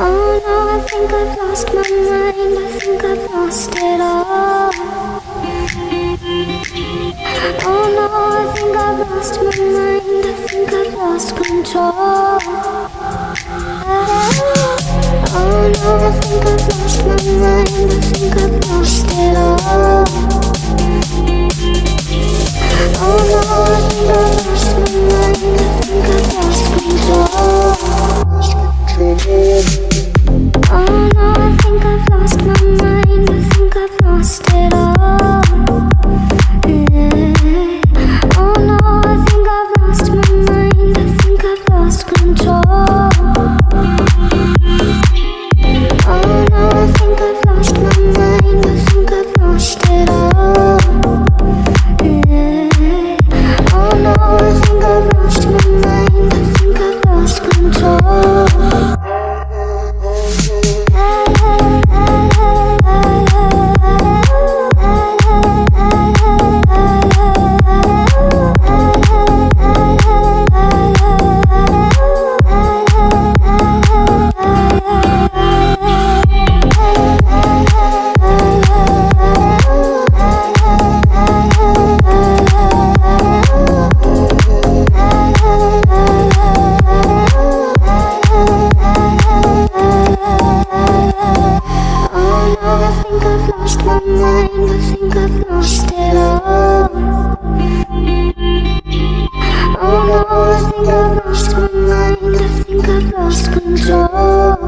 Oh no, I think I've lost my mind. I think I've lost it all. Oh no, I think I've lost my mind. I think I've lost control. Oh no, I think I've lost my mind. I think I've lost it all. Mind. I think I've lost it all. Oh no, I think I've lost my mind. I think I've lost control.